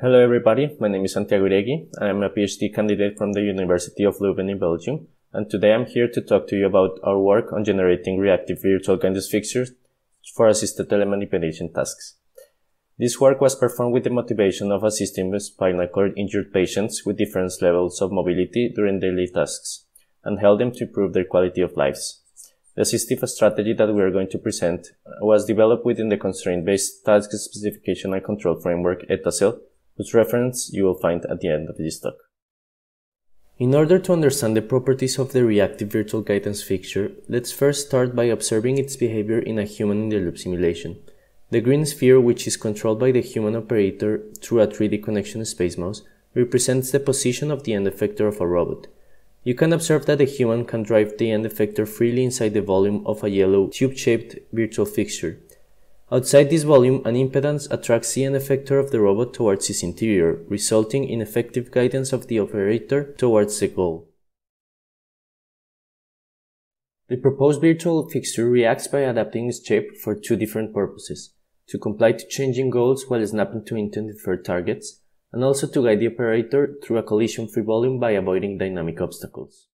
Hello everybody, my name is Santiago Iregui. I am a PhD candidate from the University of Leuven in Belgium, and today I'm here to talk to you about our work on generating reactive virtual guidance fixtures for assisted telemanipulation tasks. This work was performed with the motivation of assisting spinal cord injured patients with different levels of mobility during daily tasks, and help them to improve their quality of lives. The assistive strategy that we are going to present was developed within the constraint-based task specification and control framework ETASL, whose reference you will find at the end of this talk. In order to understand the properties of the reactive virtual guidance fixture, let's first start by observing its behavior in a human-in-the-loop simulation. The green sphere, which is controlled by the human operator through a 3Dconnexion SpaceMouse, represents the position of the end effector of a robot. You can observe that the human can drive the end effector freely inside the volume of a yellow tube-shaped virtual fixture. Outside this volume, an impedance attracts the end effector of the robot towards its interior, resulting in effective guidance of the operator towards the goal. The proposed virtual fixture reacts by adapting its shape for two different purposes, to comply to changing goals while snapping to intended targets, and also to guide the operator through a collision-free volume by avoiding dynamic obstacles.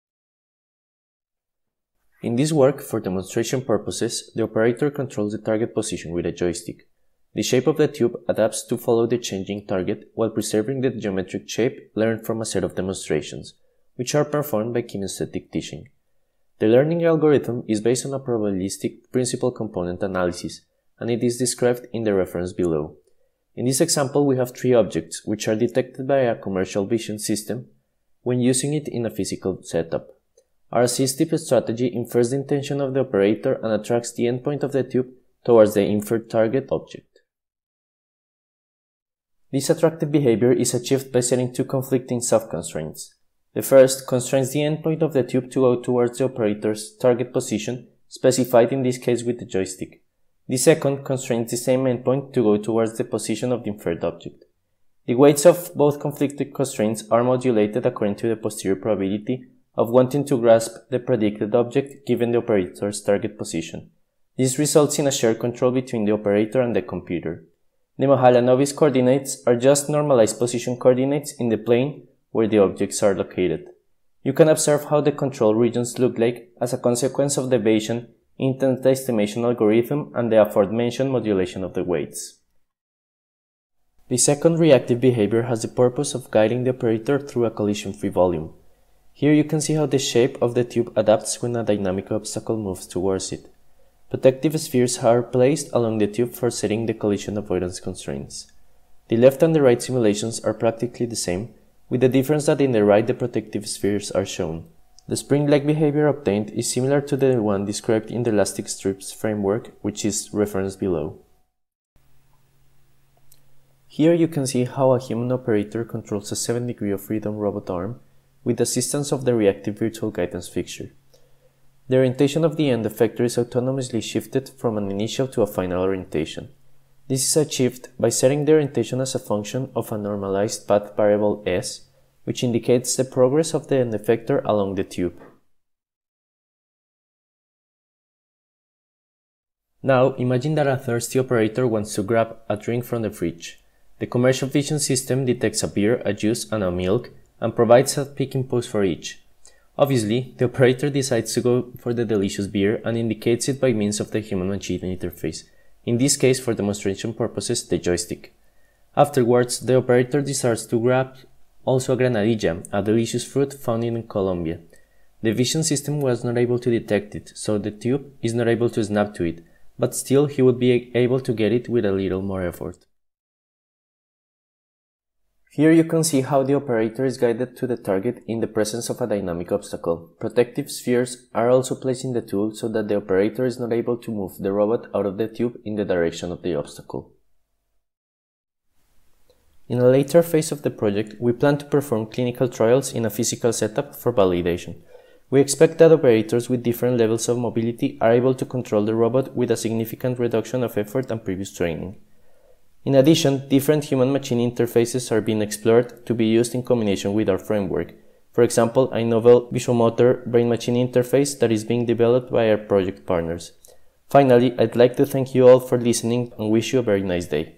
In this work, for demonstration purposes, the operator controls the target position with a joystick. The shape of the tube adapts to follow the changing target while preserving the geometric shape learned from a set of demonstrations, which are performed by kinesthetic teaching. The learning algorithm is based on a probabilistic principal component analysis, and it is described in the reference below. In this example, we have three objects, which are detected by a commercial vision system when using it in a physical setup. Our assistive strategy infers the intention of the operator and attracts the endpoint of the tube towards the inferred target object. This attractive behavior is achieved by setting two conflicting soft-constraints. The first constrains the endpoint of the tube to go towards the operator's target position, specified in this case with the joystick. The second constrains the same endpoint to go towards the position of the inferred object. The weights of both conflicting constraints are modulated according to the posterior probability of wanting to grasp the predicted object given the operator's target position. This results in a shared control between the operator and the computer. The Mahalanobis coordinates are just normalized position coordinates in the plane where the objects are located. You can observe how the control regions look like as a consequence of the Bayesian intent estimation algorithm and the aforementioned modulation of the weights. The second reactive behavior has the purpose of guiding the operator through a collision-free volume. Here you can see how the shape of the tube adapts when a dynamic obstacle moves towards it. Protective spheres are placed along the tube for setting the collision avoidance constraints. The left and the right simulations are practically the same, with the difference that in the right the protective spheres are shown. The spring-like behavior obtained is similar to the one described in the elastic strips framework, which is referenced below. Here you can see how a human operator controls a 7 degree of freedom robot arm with assistance of the reactive virtual guidance fixture. The orientation of the end effector is autonomously shifted from an initial to a final orientation. This is achieved by setting the orientation as a function of a normalized path variable s which indicates the progress of the end effector along the tube. Now, imagine that a thirsty operator wants to grab a drink from the fridge. The commercial vision system detects a beer, a juice, and a milk, and provides a picking pose for each. Obviously, the operator decides to go for the delicious beer and indicates it by means of the human-machine interface, in this case for demonstration purposes the joystick. Afterwards, the operator decides to grab also a granadilla, a delicious fruit found in Colombia. The vision system was not able to detect it, so the tube is not able to snap to it, but still he would be able to get it with a little more effort. Here you can see how the operator is guided to the target in the presence of a dynamic obstacle. Protective spheres are also placed in the tool so that the operator is not able to move the robot out of the tube in the direction of the obstacle. In a later phase of the project, we plan to perform clinical trials in a physical setup for validation. We expect that operators with different levels of mobility are able to control the robot with a significant reduction of effort and previous training. In addition, different human-machine interfaces are being explored to be used in combination with our framework. For example, a novel visual-motor brain-machine interface that is being developed by our project partners. Finally, I'd like to thank you all for listening and wish you a very nice day.